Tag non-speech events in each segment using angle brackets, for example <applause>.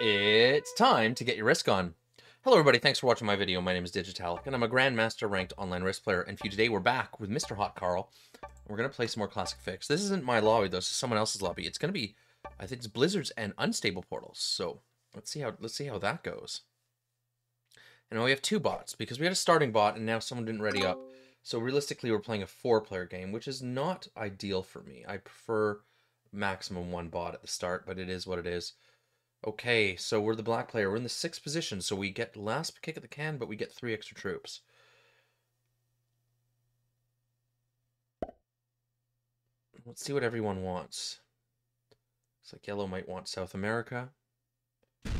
It's time to get your risk on. Hello everybody, thanks for watching my video. My name is Digitallic, and I'm a Grandmaster ranked online risk player. And for you today, we're back with Mr. Hot Carl. We're going to play some more Classic Fix. This isn't my lobby, though. This is someone else's lobby. It's going to be, I think it's Blizzards and Unstable Portals. So let's see how let's see how that goes. And we have two bots, because we had a starting bot, and now someone didn't ready up. So realistically, we're playing a four-player game, which is not ideal for me. I prefer maximum one bot at the start, but it is what it is. Okay, so we're the black player. We're in the sixth position, so we get last kick at the can, but we get three extra troops. Let's see what everyone wants. Looks like yellow might want South America. I'm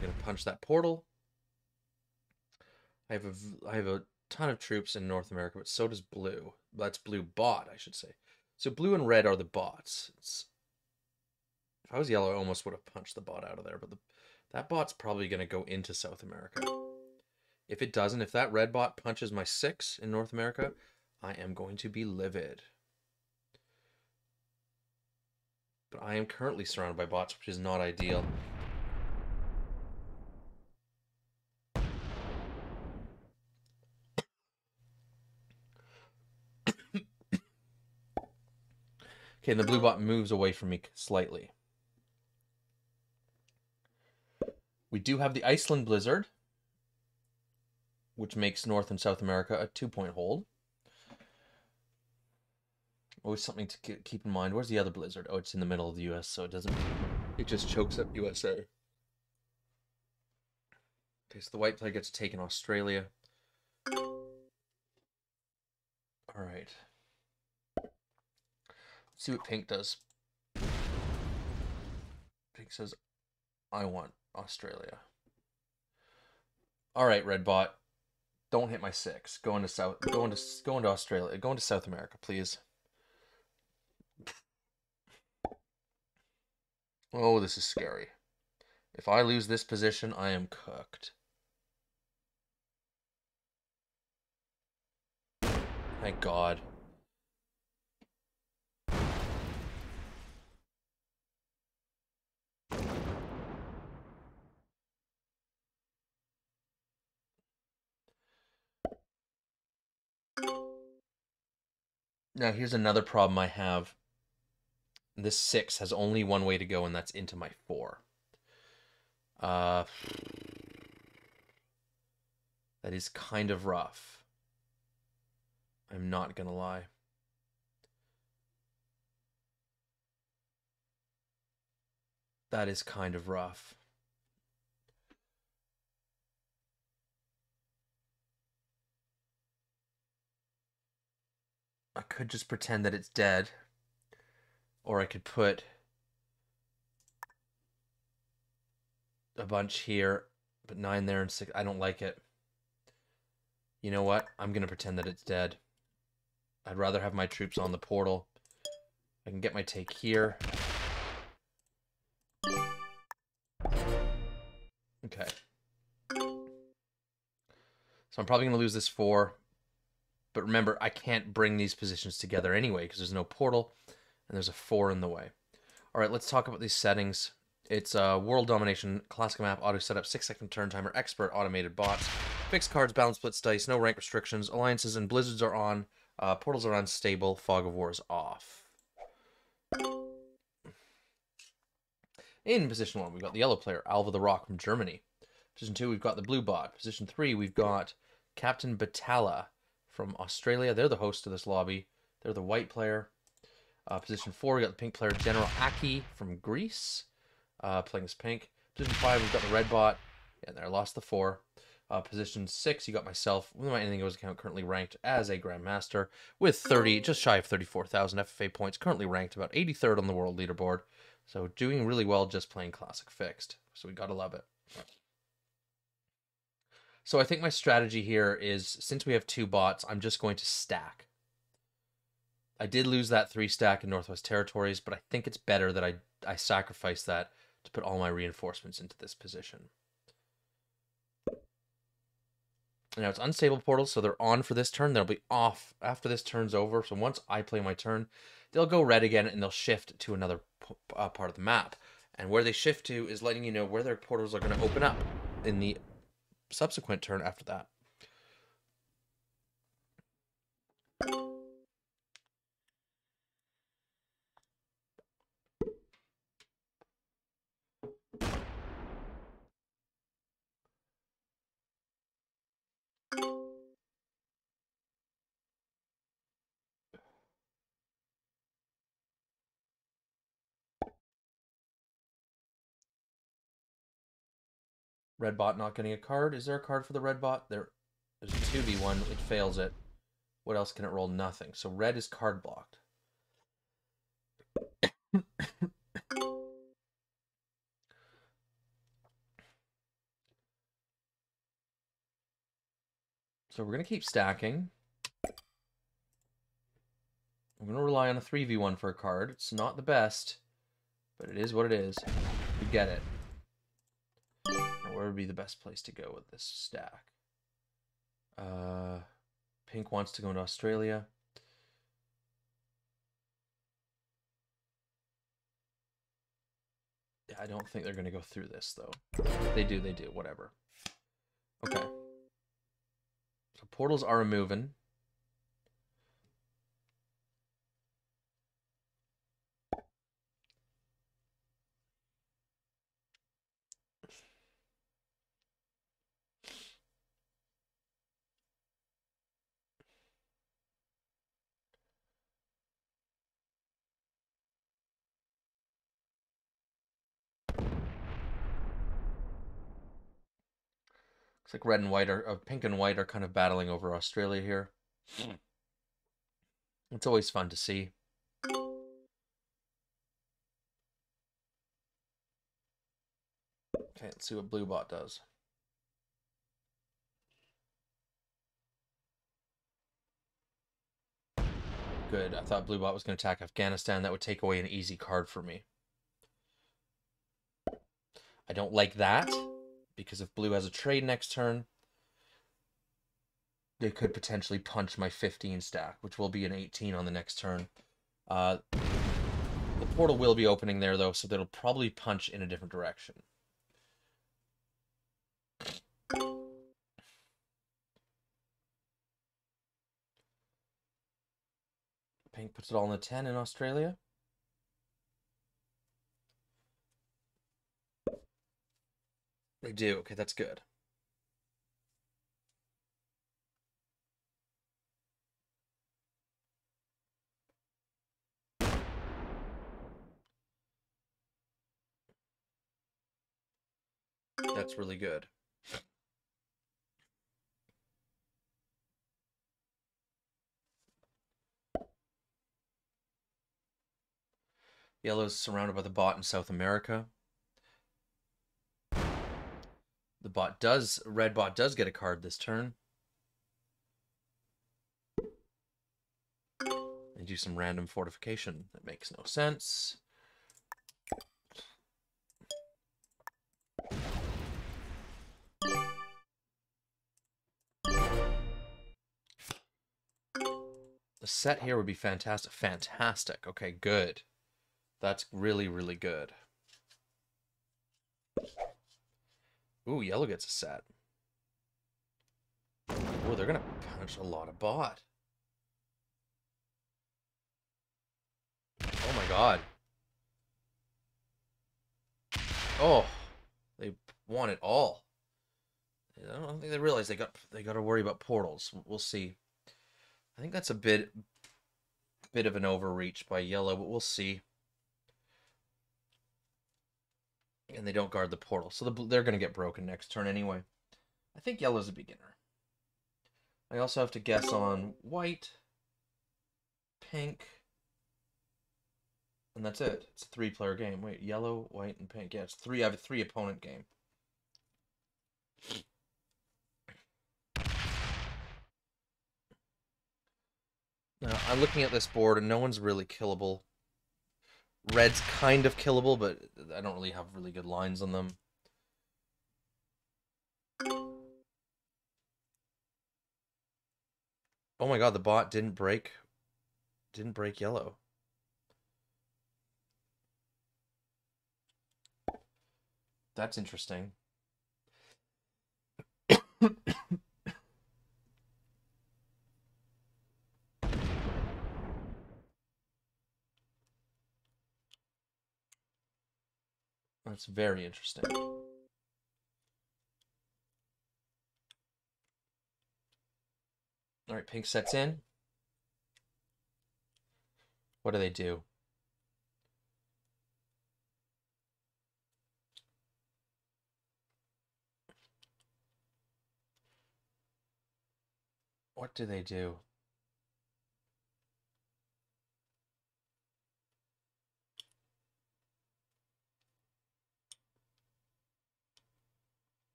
gonna punch that portal. I have a I have a ton of troops in North America, but so does blue. That's blue bot, I should say. So blue and red are the bots. It's, if I was yellow, I almost would have punched the bot out of there, but the, that bot's probably going to go into South America. If it doesn't, if that red bot punches my six in North America, I am going to be livid. But I am currently surrounded by bots, which is not ideal. <coughs> Okay, and the blue bot moves away from me slightly. We do have the Iceland Blizzard, which makes North and South America a two-point hold. Always something to keep in mind. Where's the other Blizzard? Oh, it's in the middle of the U.S., so it doesn't... It just chokes up USA. Okay, so the white player gets taken Australia. All right Let's see what Pink does. Pink says, I want Australia. All right, Redbot. Don't hit my six. Go into South. Go into go into Australia. Go into South America, please. Oh, this is scary. If I lose this position, I am cooked. Thank God. Now, here's another problem I have. This six has only one way to go, and that's into my four. Uh, that is kind of rough. I'm not going to lie. That is kind of rough. I could just pretend that it's dead. Or I could put a bunch here, but nine there and six. I don't like it. You know what? I'm going to pretend that it's dead. I'd rather have my troops on the portal. I can get my take here. Okay. So I'm probably going to lose this four. But remember, I can't bring these positions together anyway because there's no portal and there's a 4 in the way. All right, let's talk about these settings. It's uh, World Domination, Classic Map, Auto Setup, 6 second turn timer, Expert, Automated Bots, Fixed Cards, Balanced Blitz Dice, no rank restrictions, Alliances and Blizzards are on, uh, Portals are unstable, Fog of War is off. In position 1, we've got the yellow player, Alva the Rock from Germany. Position 2, we've got the blue bot. Position 3, we've got Captain Batala from Australia. They're the host of this lobby. They're the white player. Uh, position four, we got the pink player General Aki from Greece, uh, playing as pink. Position five, we've got the red bot. Yeah, there, lost the four. Uh, position six, you got myself with my anything goes account currently ranked as a grandmaster with 30, just shy of 34,000 FFA points. Currently ranked about 83rd on the world leaderboard. So doing really well just playing classic fixed. So we gotta love it. So I think my strategy here is since we have two bots, I'm just going to stack. I did lose that three stack in Northwest Territories, but I think it's better that I, I sacrifice that to put all my reinforcements into this position. Now it's unstable portals, so they're on for this turn. They'll be off after this turn's over. So once I play my turn, they'll go red again and they'll shift to another uh, part of the map. And where they shift to is letting you know where their portals are going to open up in the subsequent turn after that. Red bot not getting a card. Is there a card for the red bot? There, there's a 2v1. It fails it. What else can it roll? Nothing. So red is card blocked. <coughs> so we're going to keep stacking. I'm going to rely on a 3v1 for a card. It's not the best, but it is what it is. We get it would be the best place to go with this stack? Uh, Pink wants to go to Australia. Yeah, I don't think they're going to go through this, though. They do, they do. Whatever. Okay. So portals are moving. Looks like red and white are, uh, pink and white are kind of battling over Australia here. Hmm. It's always fun to see. Okay, let's see what blue bot does. Good. I thought blue bot was going to attack Afghanistan. That would take away an easy card for me. I don't like that because if blue has a trade next turn, they could potentially punch my 15 stack, which will be an 18 on the next turn. Uh, the portal will be opening there, though, so that'll probably punch in a different direction. Pink puts it all in the 10 in Australia. They do. Okay, that's good. That's really good. Yellow is surrounded by the bot in South America. The bot does, red bot does get a card this turn. And do some random fortification. That makes no sense. The set here would be fantastic. Fantastic. Okay, good. That's really, really good. Ooh, yellow gets a set. Oh, they're gonna punch a lot of bot. Oh my god. Oh, they want it all. I don't think they realize they got they got to worry about portals. We'll see. I think that's a bit bit of an overreach by yellow, but we'll see. And they don't guard the portal. So the, they're going to get broken next turn anyway. I think yellow's a beginner. I also have to guess on white, pink, and that's it. It's a three-player game. Wait, yellow, white, and pink. Yeah, it's three. I have a three-opponent game. Now, I'm looking at this board, and no one's really killable. Red's kind of killable, but I don't really have really good lines on them. Oh my god, the bot didn't break didn't break yellow. That's interesting. <coughs> That's very interesting. All right, pink sets in. What do they do? What do they do?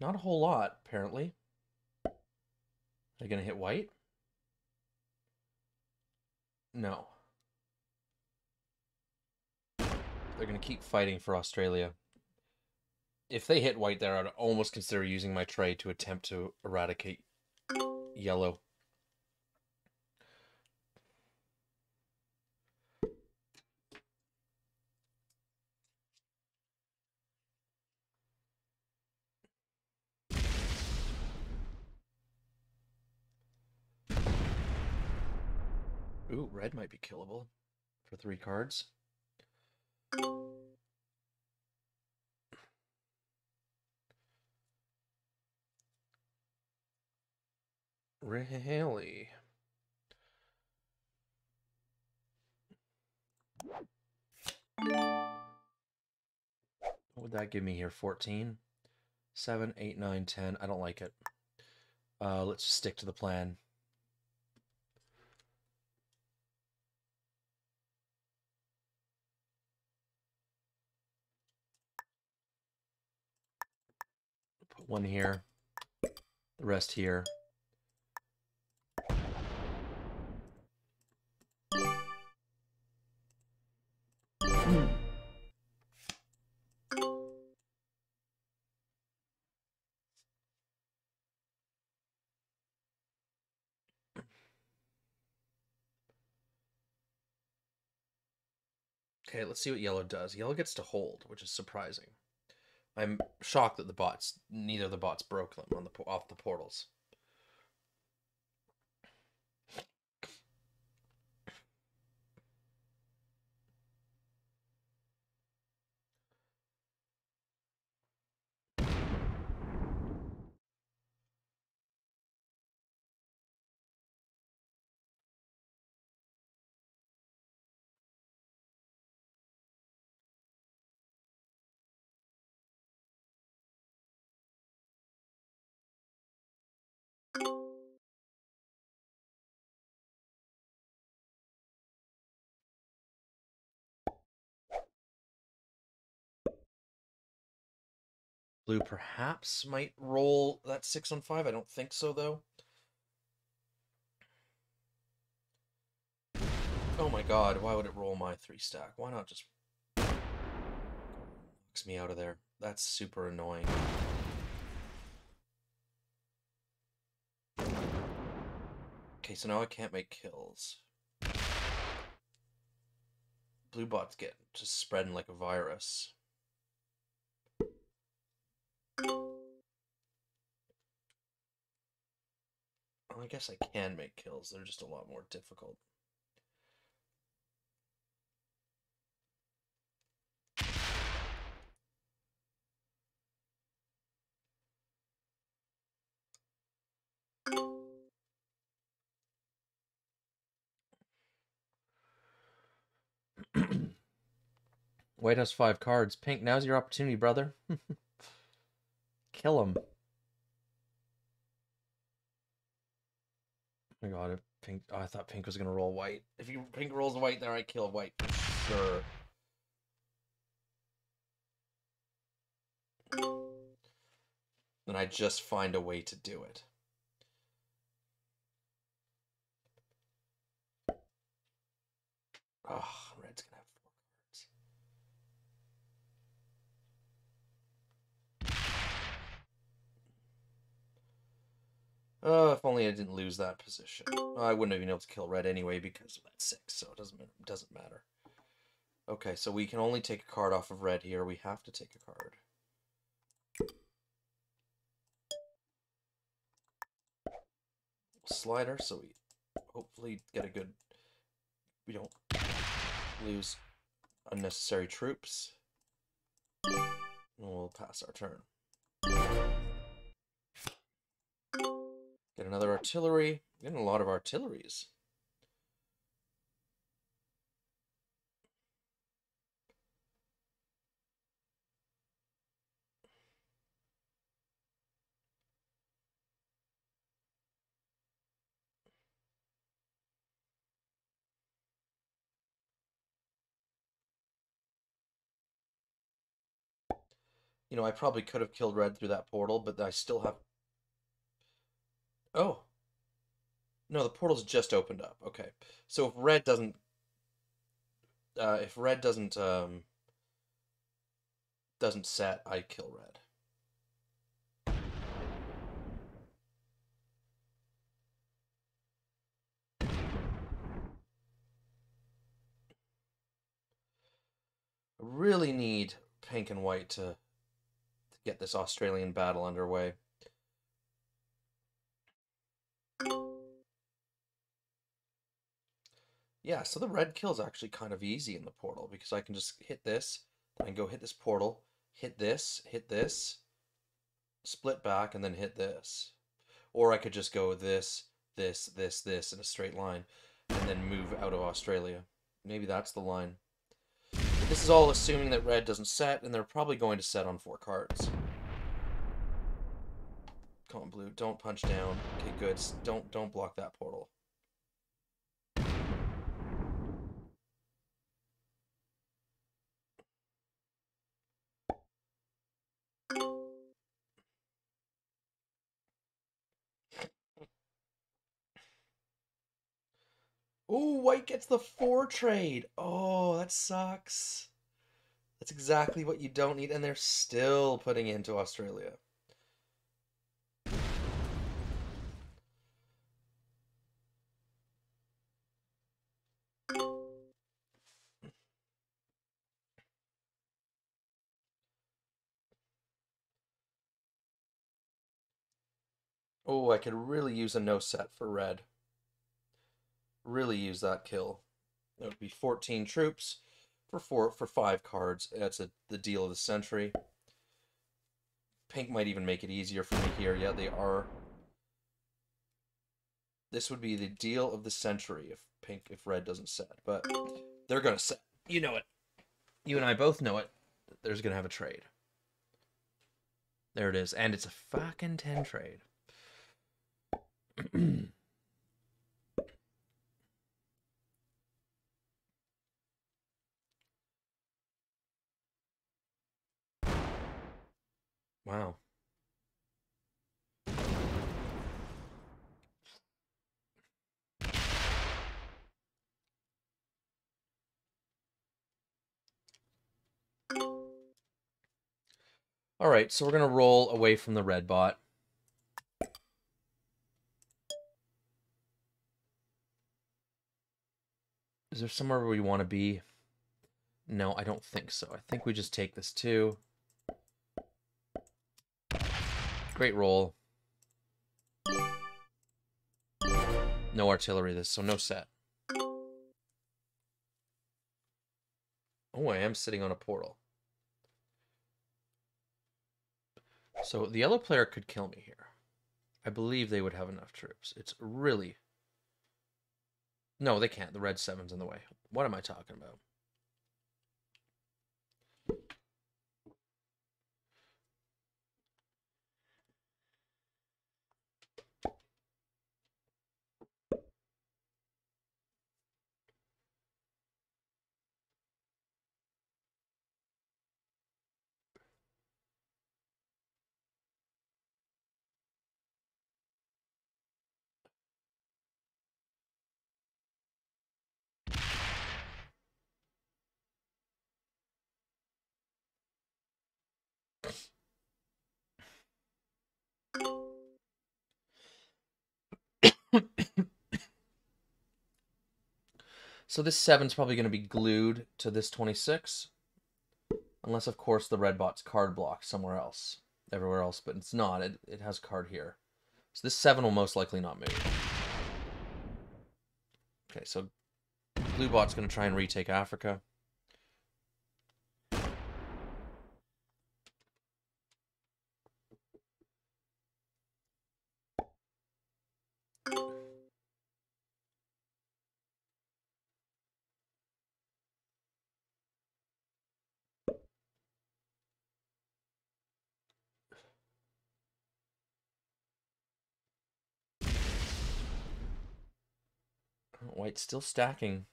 Not a whole lot, apparently. Are they going to hit white? No. They're going to keep fighting for Australia. If they hit white there, I'd almost consider using my trade to attempt to eradicate yellow. Ooh, red might be killable for three cards. Really? What would that give me here? 14? 7, 8, 9, 10. I don't like it. Uh, let's just stick to the plan. One here, the rest here. Okay, let's see what yellow does. Yellow gets to hold, which is surprising. I'm shocked that the bots, neither of the bots broke them on the off the portals. Blue perhaps might roll that six on five. I don't think so, though. Oh my god, why would it roll my three stack? Why not just knocks me out of there? That's super annoying. Okay, so now I can't make kills. Blue bots get just spreading like a virus. Guess I can make kills. They're just a lot more difficult. White has five cards. Pink, now's your opportunity, brother. <laughs> Kill him. My god, if pink oh, I thought pink was gonna roll white. If you pink rolls white there I kill white for sure. Then I just find a way to do it. Oh, red's gonna have Oh, if only I didn't lose that position. I wouldn't have been able to kill red anyway because of that six, so it doesn't it doesn't matter. Okay, so we can only take a card off of red here. We have to take a card. Slider, so we hopefully get a good... We don't lose unnecessary troops. And we'll pass our turn. Get another artillery. Getting a lot of artilleries. You know, I probably could have killed red through that portal, but I still have... Oh. No, the portal's just opened up. Okay. So if red doesn't... Uh, if red doesn't, um... Doesn't set, I kill red. I really need pink and white to get this Australian battle underway. Yeah, so the red kill is actually kind of easy in the portal because I can just hit this, and go hit this portal, hit this, hit this, split back, and then hit this. Or I could just go this, this, this, this in a straight line, and then move out of Australia. Maybe that's the line. This is all assuming that red doesn't set, and they're probably going to set on four cards. Come on, blue. Don't punch down. Okay, good. Don't don't block that portal. Oh, white gets the four trade. Oh, that sucks. That's exactly what you don't need, and they're still putting into Australia. Oh, I could really use a no set for red really use that kill. That would be 14 troops for four for five cards. That's a, the deal of the century. Pink might even make it easier for me here. Yeah, they are. This would be the deal of the century if pink if red doesn't set, but they're gonna set. You know it. You and I both know it. There's gonna have a trade. There it is, and it's a fucking ten trade. <clears throat> Wow. All right, so we're going to roll away from the red bot. Is there somewhere where we want to be? No, I don't think so. I think we just take this too. Great roll. No artillery this, so no set. Oh, I am sitting on a portal. So the yellow player could kill me here. I believe they would have enough troops. It's really... No, they can't. The red seven's in the way. What am I talking about? <coughs> so this 7's probably going to be glued to this 26. Unless, of course, the red bot's card block somewhere else. Everywhere else, but it's not. It, it has card here. So this 7 will most likely not move. Okay, so blue bot's going to try and retake Africa. White's still stacking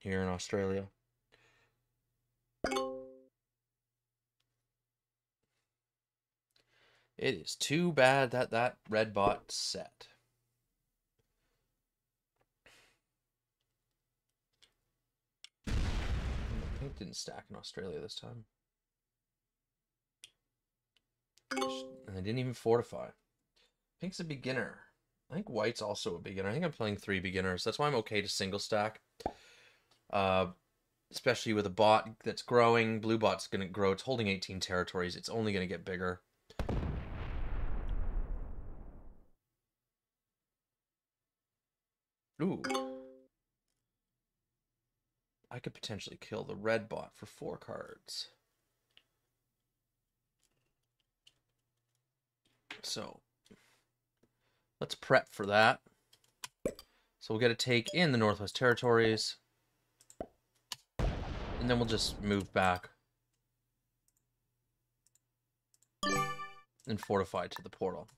here in Australia. It is too bad that that red bot set. Pink didn't stack in Australia this time. And they didn't even fortify. Pink's a beginner. I think white's also a beginner. I think I'm playing three beginners. That's why I'm okay to single stack. Uh, especially with a bot that's growing. Blue bot's going to grow. It's holding 18 territories. It's only going to get bigger. Ooh. I could potentially kill the red bot for four cards. So, Let's prep for that. So we'll get a take in the Northwest Territories. And then we'll just move back. And fortify to the portal.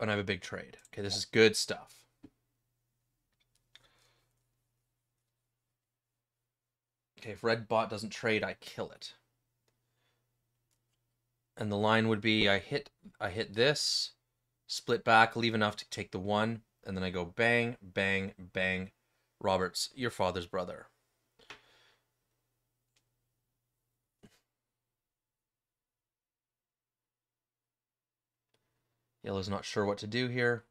And I have a big trade. Okay, this is good stuff. Okay, if red bot doesn't trade, I kill it and the line would be I hit I hit this, split back, leave enough to take the one, and then I go bang, bang, bang. Roberts, your father's brother. Yellow's not sure what to do here.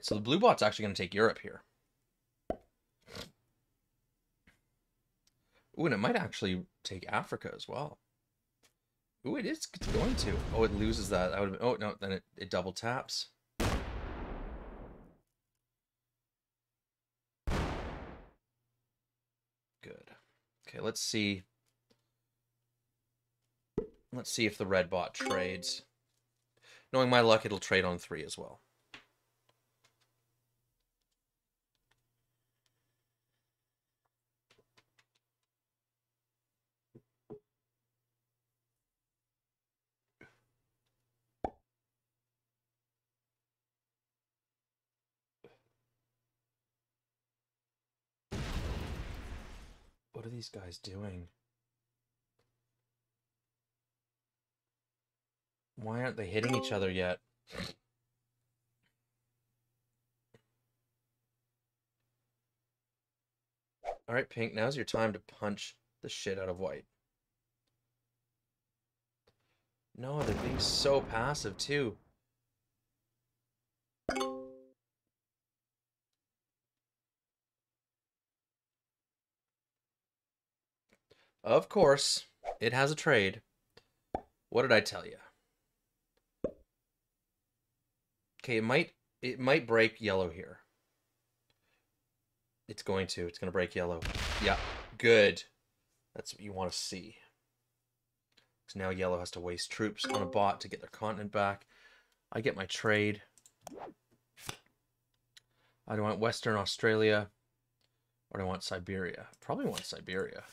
Right, so the blue bot's actually going to take Europe here. Ooh, and it might actually take Africa as well. Ooh, it is it's going to. Oh, it loses that. I would. Oh no, then it, it double taps. Good. Okay, let's see. Let's see if the red bot trades. Knowing my luck, it'll trade on three as well. What are these guys doing? Why aren't they hitting each other yet? Alright, Pink, now's your time to punch the shit out of White. No, they're being so passive, too. Of course, it has a trade. What did I tell you? Okay, it might it might break yellow here. It's going to. It's going to break yellow. Yeah, good. That's what you want to see. So now yellow has to waste troops on a bot to get their continent back. I get my trade. I don't want Western Australia. Or do I want Siberia? Probably want Siberia.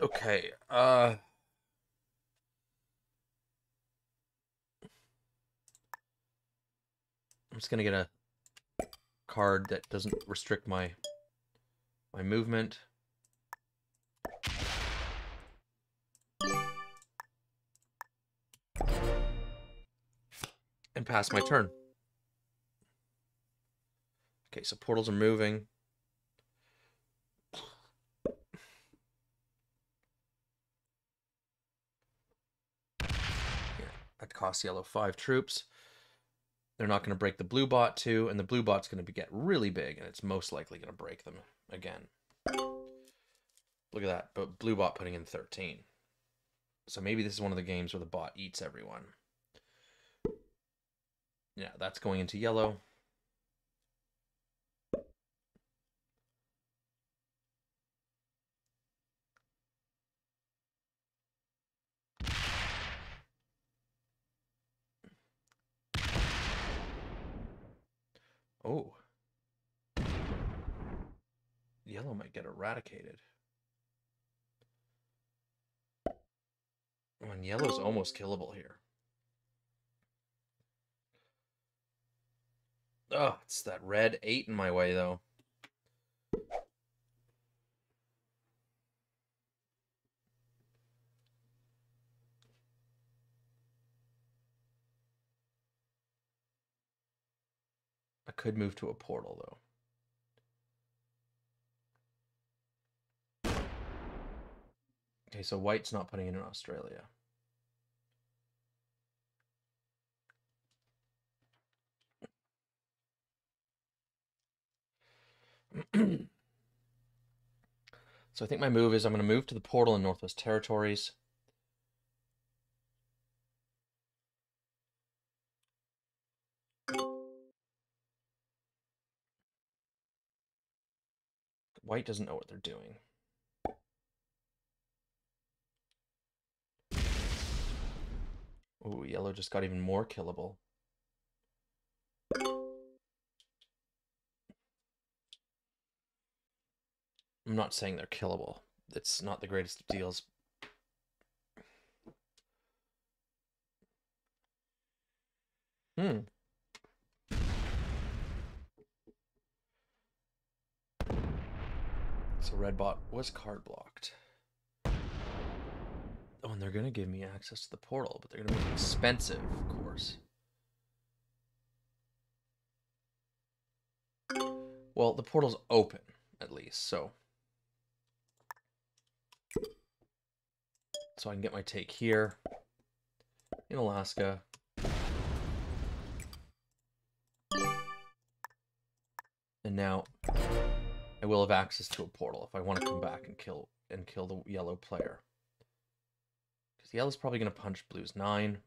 Okay, uh... I'm just gonna get a card that doesn't restrict my my movement. And pass my turn. Okay, so portals are moving. That costs yellow five troops. They're not going to break the blue bot too, and the blue bot's going to get really big, and it's most likely going to break them again. Look at that, but blue bot putting in 13. So maybe this is one of the games where the bot eats everyone. Yeah, that's going into yellow. Oh. Yellow might get eradicated. Oh, and yellow's oh. almost killable here. Oh, it's that red eight in my way, though. I could move to a portal, though. Okay, so white's not putting in in Australia. <clears throat> so I think my move is I'm going to move to the portal in Northwest Territories. White doesn't know what they're doing. Oh, yellow just got even more killable. I'm not saying they're killable. It's not the greatest of deals. Hmm. So Redbot was card blocked. Oh, and they're going to give me access to the portal, but they're going to be expensive, of course. Well, the portal's open, at least, so So I can get my take here in Alaska. And now I will have access to a portal if I want to come back and kill and kill the yellow player. Because yellow's probably going to punch blue's 9,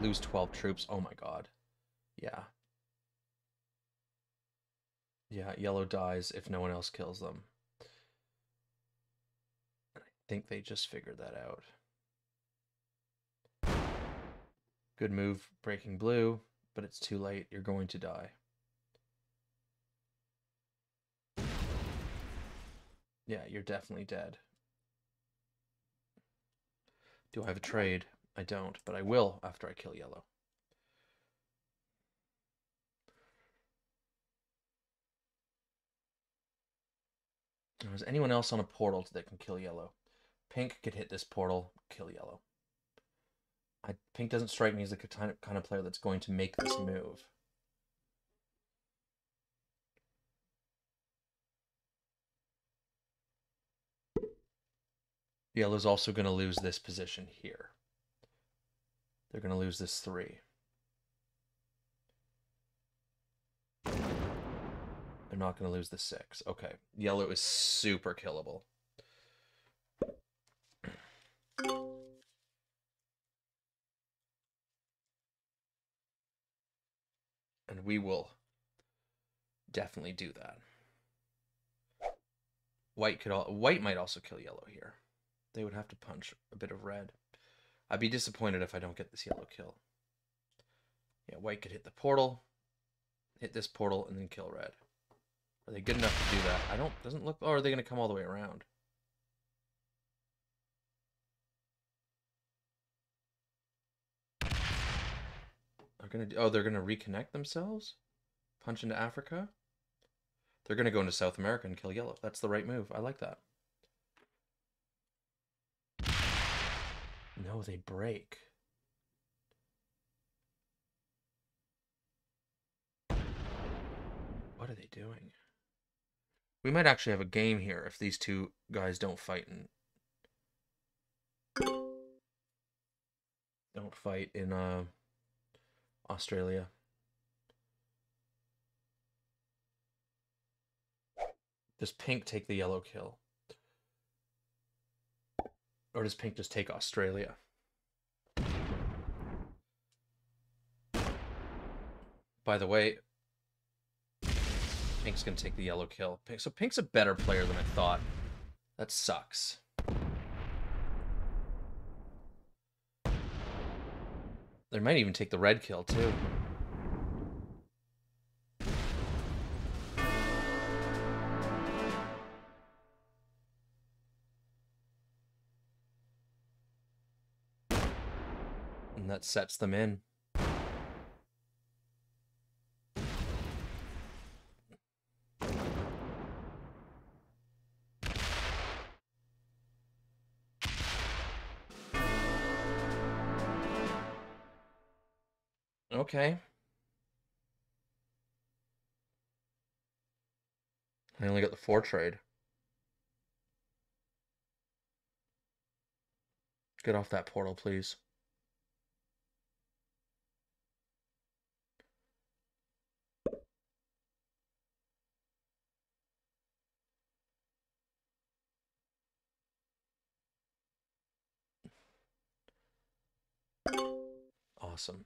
lose 12 troops. Oh my god. Yeah. Yeah, yellow dies if no one else kills them I think they just figured that out. Good move, breaking blue, but it's too late. You're going to die. Yeah, you're definitely dead. Do I have a trade? I don't, but I will after I kill yellow. Is anyone else on a portal that can kill yellow? Pink could hit this portal, kill yellow. I, pink doesn't strike me as the kind of, kind of player that's going to make this move. Yellow's also going to lose this position here. They're going to lose this three. They're not going to lose the six. Okay. Yellow is super killable. And we will definitely do that. White could all, white might also kill yellow here. They would have to punch a bit of red. I'd be disappointed if I don't get this yellow kill. Yeah, white could hit the portal, hit this portal, and then kill red. Are they good enough to do that? I don't, doesn't look, or are they going to come all the way around? They're gonna oh they're gonna reconnect themselves, punch into Africa. They're gonna go into South America and kill yellow. That's the right move. I like that. No, they break. What are they doing? We might actually have a game here if these two guys don't fight in don't fight in uh, Australia. Does pink take the yellow kill? Or does pink just take Australia? By the way, pink's gonna take the yellow kill. So pink's a better player than I thought. That sucks. They might even take the red kill too. That sets them in. Okay. I only got the four trade. Get off that portal, please. Awesome.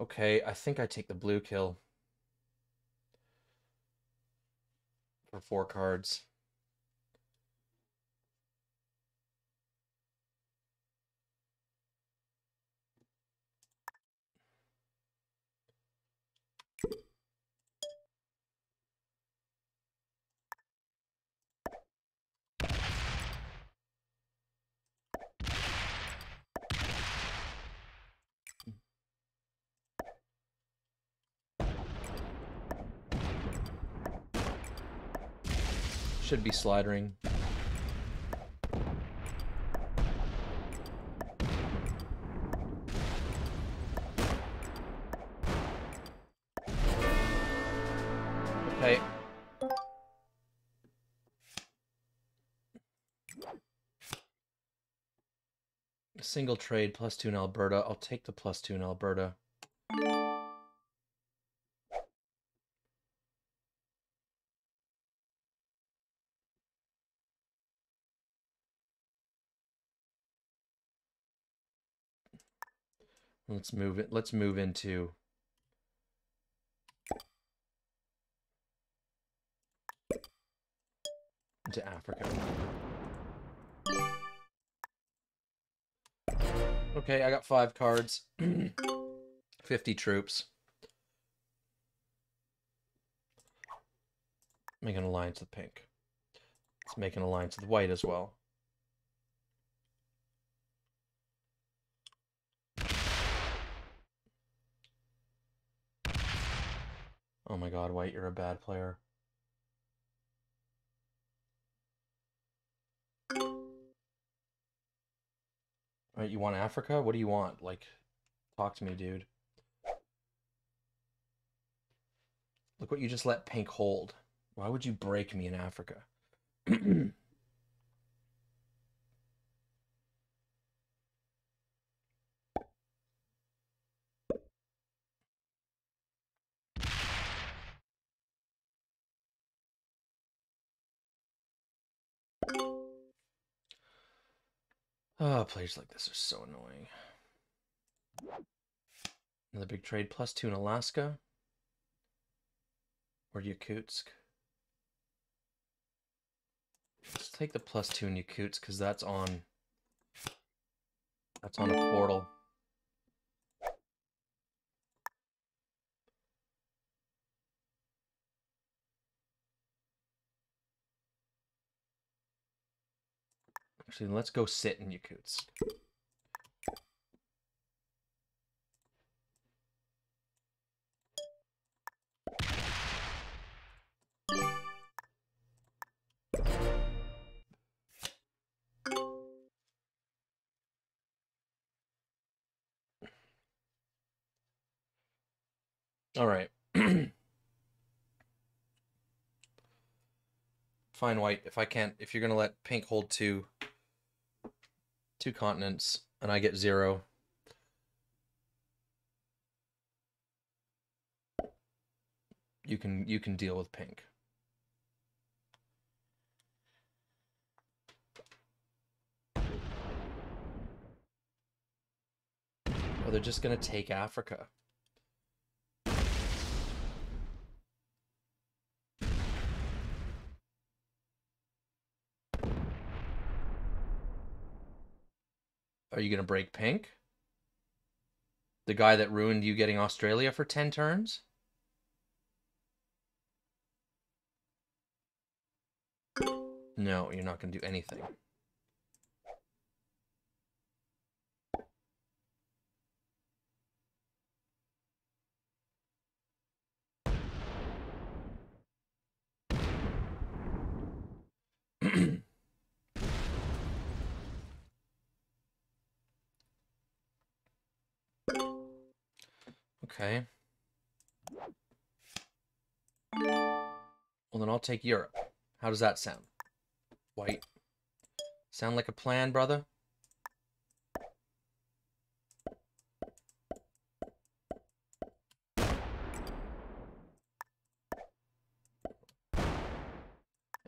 Okay, I think I take the blue kill. For four cards. Should be sliding. Okay. Single trade plus two in Alberta. I'll take the plus two in Alberta. Let's move it. Let's move into into Africa. Okay, I got five cards. <clears throat> 50 troops. Make an alliance with pink. Let's make an alliance with white as well. Oh my god, White, you're a bad player. Right, you want Africa? What do you want? Like, talk to me, dude. Look what you just let Pink hold. Why would you break me in Africa? <clears throat> Players like this are so annoying. Another big trade, plus two in Alaska. Or Yakutsk. Let's take the plus two in Yakutsk because that's on that's on a portal. Actually, let's go sit in Yakutsk. All right. <clears throat> fine, white. If I can't, if you're gonna let pink hold two, two continents, and I get zero. You can you can deal with pink. Oh, they're just gonna take Africa. Are you going to break pink? The guy that ruined you getting Australia for 10 turns? No, you're not going to do anything. Okay. Well, then I'll take Europe. How does that sound? White. Sound like a plan, brother?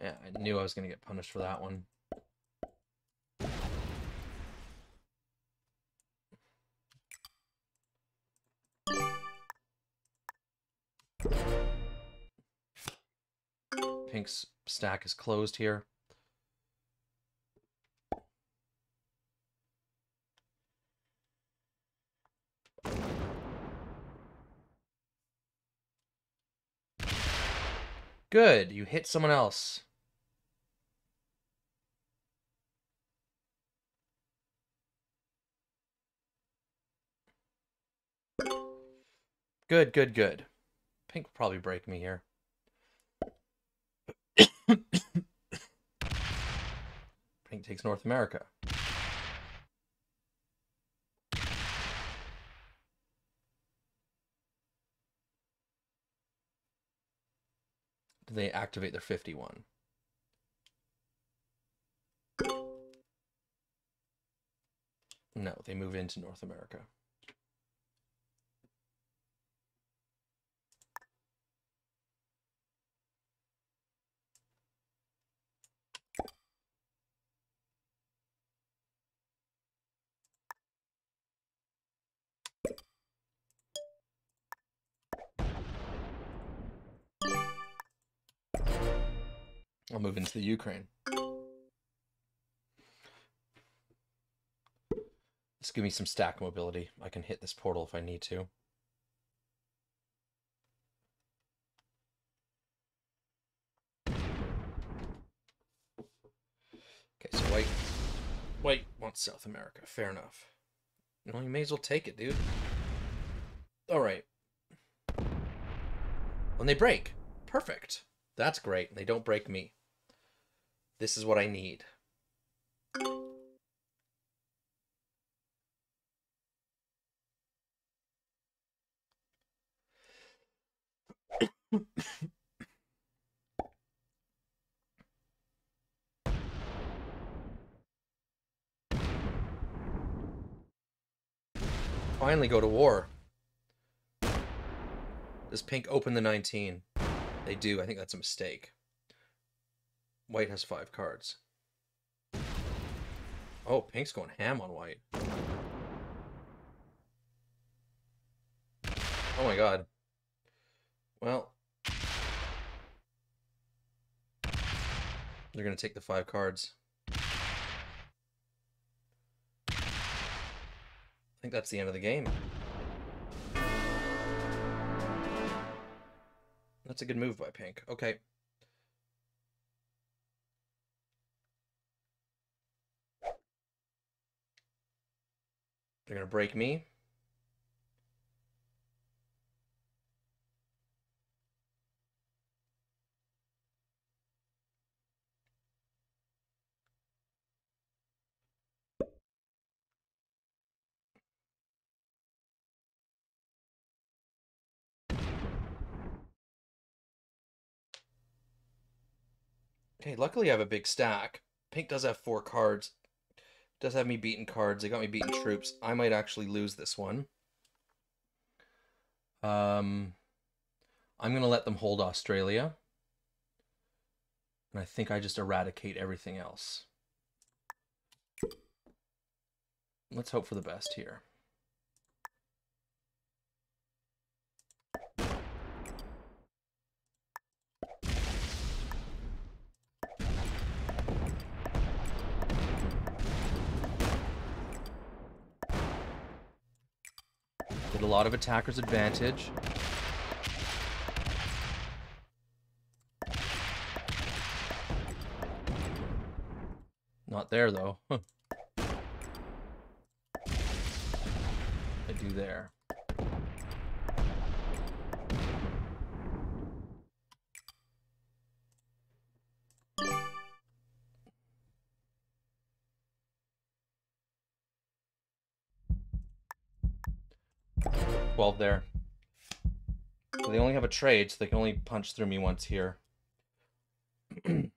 Yeah, I knew I was going to get punished for that one. Stack is closed here. Good, you hit someone else. Good, good, good. Pink will probably break me here. Pink takes North America. Do they activate their 51? No, they move into North America. I'll move into the Ukraine. Let's give me some stack mobility. I can hit this portal if I need to. Okay, so white, white wants South America. Fair enough. Well, you may as well take it, dude. All right. When they break, perfect. That's great. They don't break me. This is what I need. Finally go to war. Does pink open the 19? They do. I think that's a mistake. White has five cards. Oh, pink's going ham on white. Oh my god. Well. They're going to take the five cards. I think that's the end of the game. That's a good move by pink. Okay. They're going to break me. Okay, luckily I have a big stack. Pink does have four cards. Does have me beating cards. They got me beating troops. I might actually lose this one. Um, I'm going to let them hold Australia. And I think I just eradicate everything else. Let's hope for the best here. Lot of attacker's advantage. Not there, though. <laughs> I do there. Twelve there. So they only have a trade, so they can only punch through me once here. <clears throat>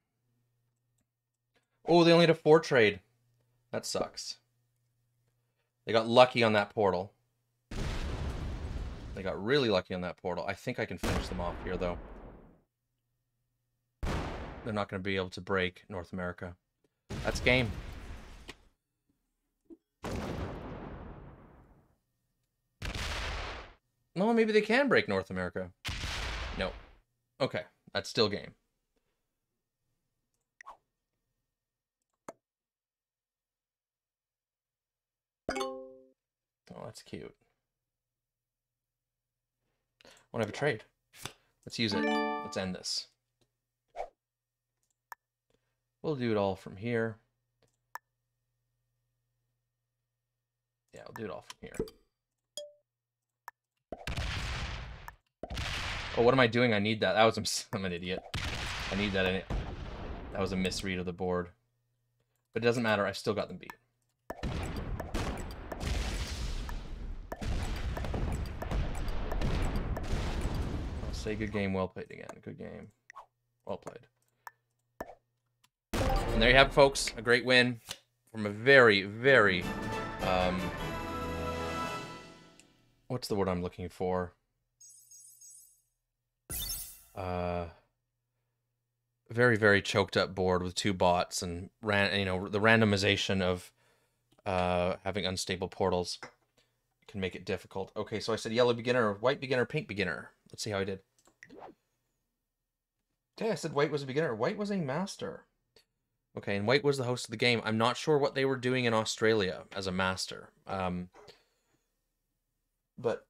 Oh, they only had a four trade. That sucks. They got lucky on that portal. They got really lucky on that portal. I think I can finish them off here, though. They're not going to be able to break North America. That's game. No, maybe they can break North America. No. Okay, that's still game. Oh, that's cute. I want to have a trade. Let's use it. Let's end this. We'll do it all from here. Yeah, I'll do it all from here. Oh, what am I doing? I need that. That was <laughs> I'm an idiot. I need that. That was a misread of the board. But it doesn't matter. I still got them beat. say good game, well played again. Good game. Well played. And there you have it, folks. A great win from a very, very, um, what's the word I'm looking for? Uh, very, very choked up board with two bots and ran, you know, the randomization of uh, having unstable portals can make it difficult. Okay, so I said yellow beginner, white beginner, pink beginner. Let's see how I did. Okay, I said White was a beginner. White was a master. Okay, and White was the host of the game. I'm not sure what they were doing in Australia as a master. Um, but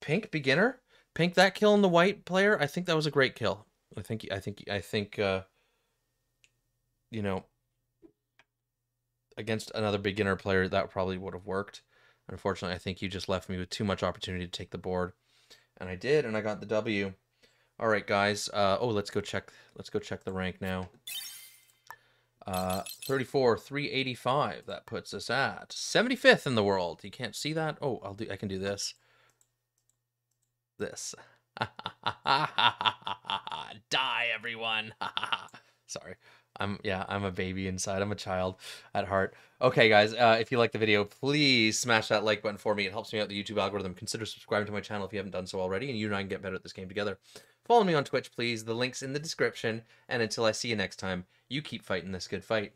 Pink beginner, Pink that kill in the White player. I think that was a great kill. I think I think I think uh, you know against another beginner player that probably would have worked. Unfortunately, I think you just left me with too much opportunity to take the board, and I did, and I got the W. All right, guys. Uh, oh, let's go check. Let's go check the rank now. Uh, 34, 385. That puts us at 75th in the world. You can't see that. Oh, I'll do. I can do this. This. <laughs> Die, everyone. <laughs> Sorry. I'm yeah, I'm a baby inside. I'm a child at heart. Okay, guys, uh, if you like the video, please smash that like button for me. It helps me out the YouTube algorithm. Consider subscribing to my channel if you haven't done so already, and you and I can get better at this game together. Follow me on Twitch, please. The link's in the description. And until I see you next time, you keep fighting this good fight.